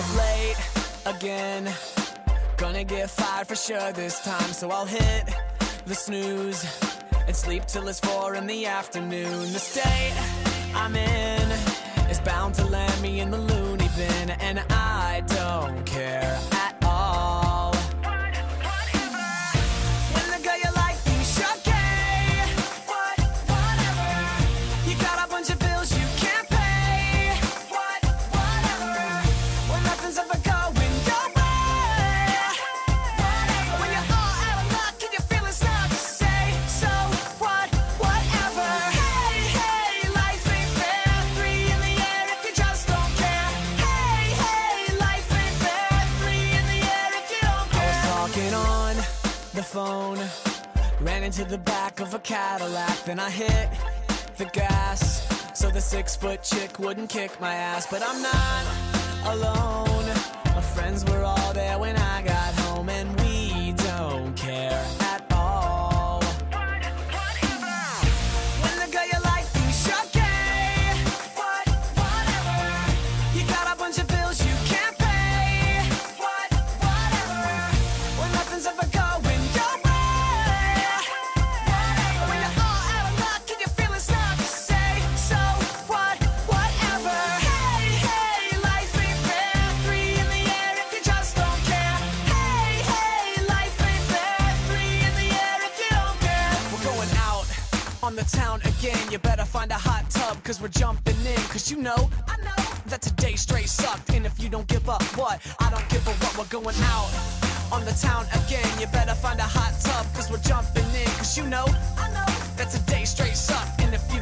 up late again. Gonna get fired for sure this time, so I'll hit the snooze and sleep till it's four in the afternoon. The state I'm in is bound to land me in the loony bin, and I don't care the phone, ran into the back of a Cadillac, then I hit the gas so the six foot chick wouldn't kick my ass. But I'm not alone. My friends were all there on the town again. You better find a hot tub, cause we're jumping in. Cause you know, I know that today straight sucked. And if you don't give up, what? I don't give a what. We're going out on the town again. You better find a hot tub, cause we're jumping in. Cause you know, I know that today straight sucked. And if you